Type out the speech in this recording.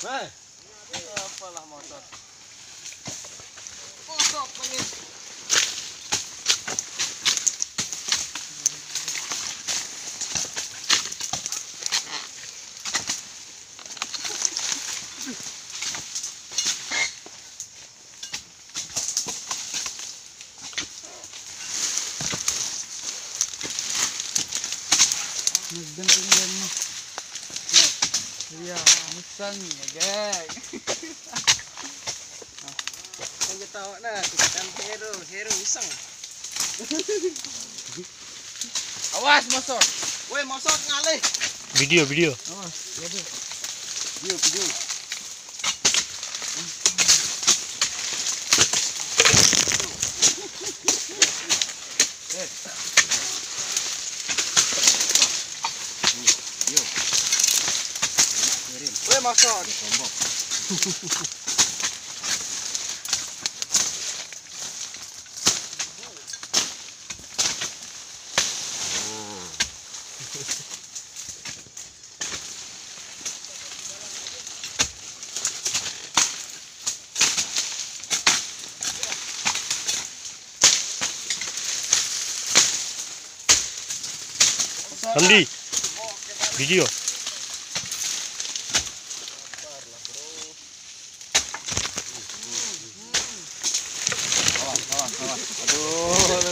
Hei. Apalah motor. Motor pengen. Nagganting lang mo. Iya, musan ya, geng. Kau tahu na, kita hero, hero iseng. Awas motor. Woi, mosot ngalih. Video, video. Awas, ya deh. Video, 박살. 담비 미디어 Aduh.